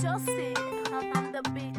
Justin on the beat.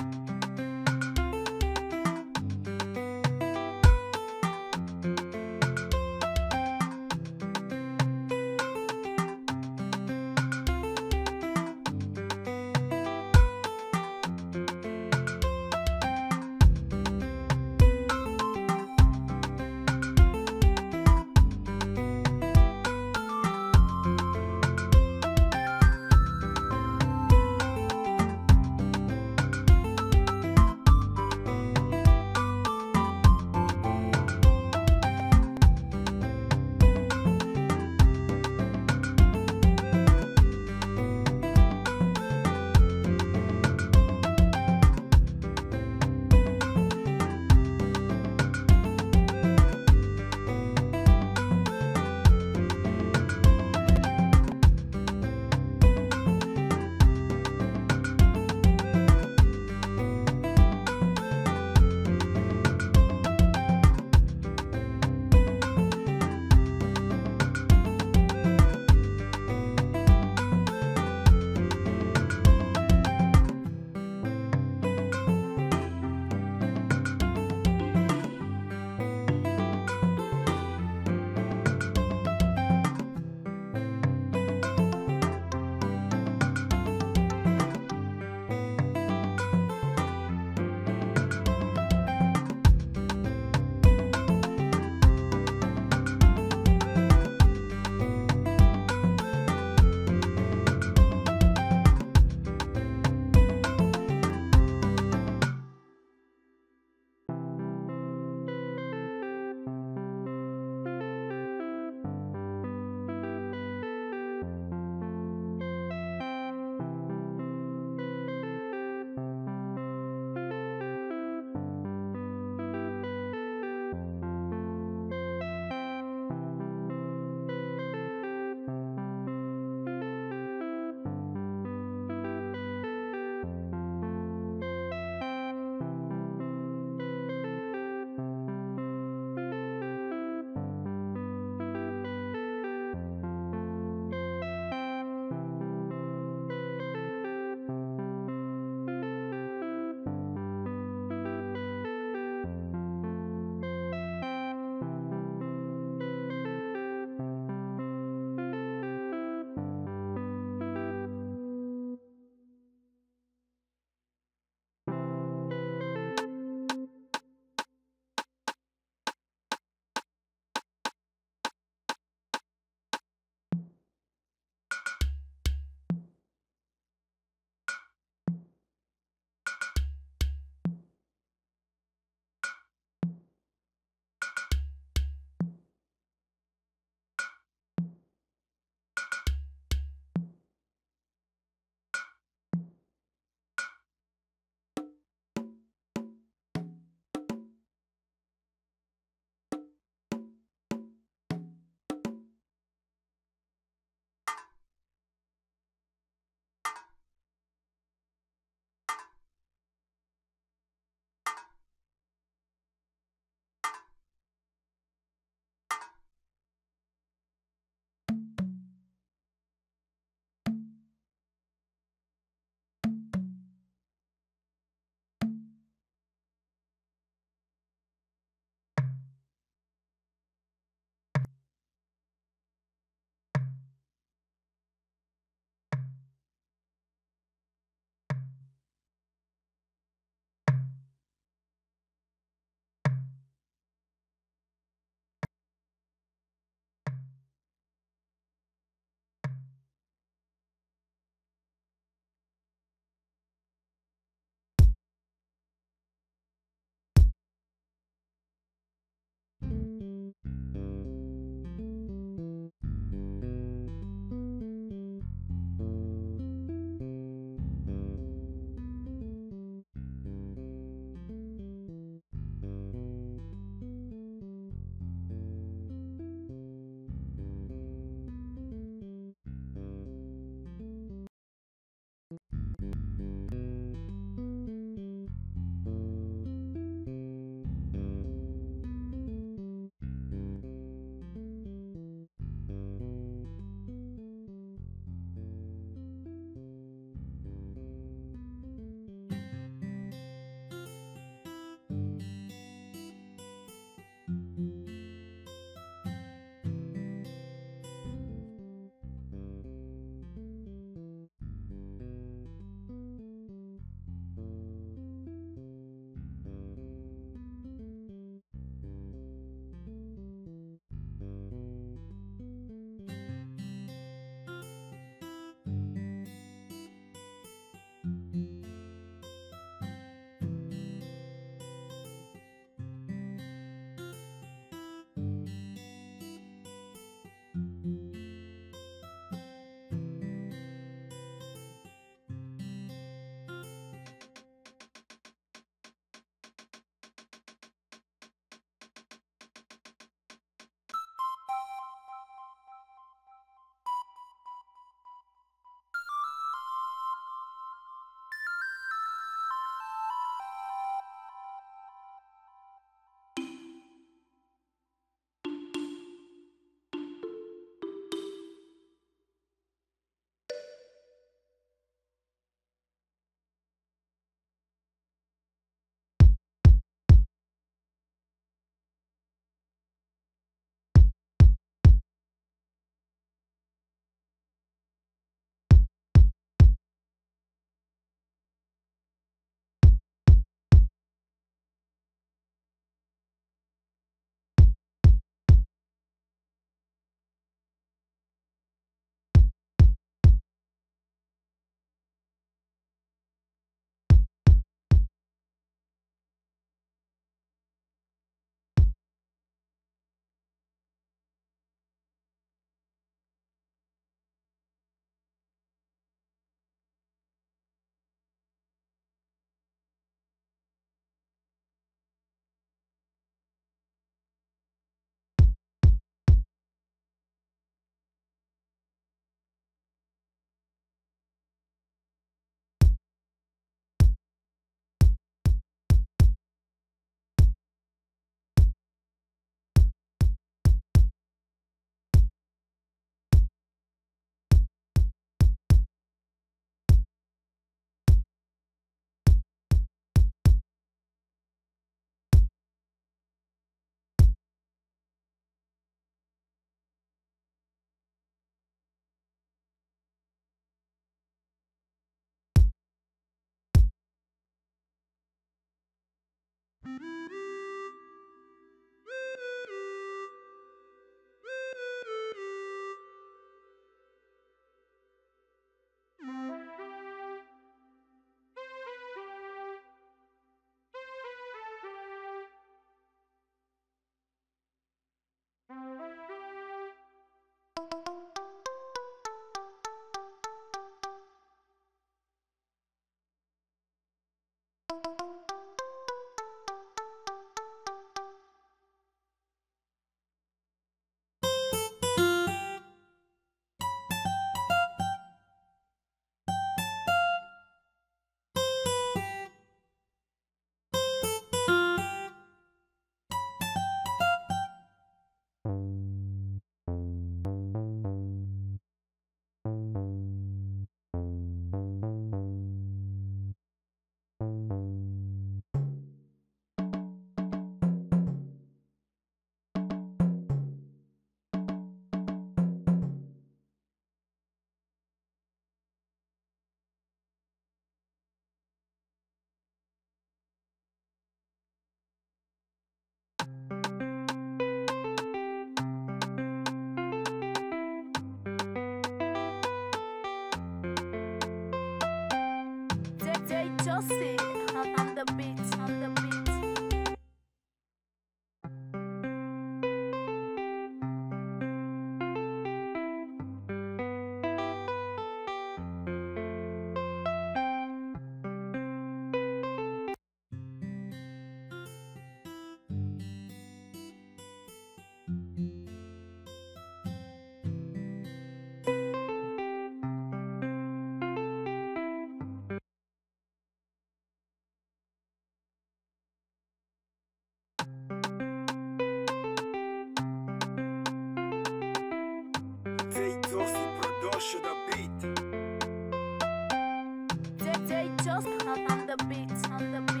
The beat, on the beat.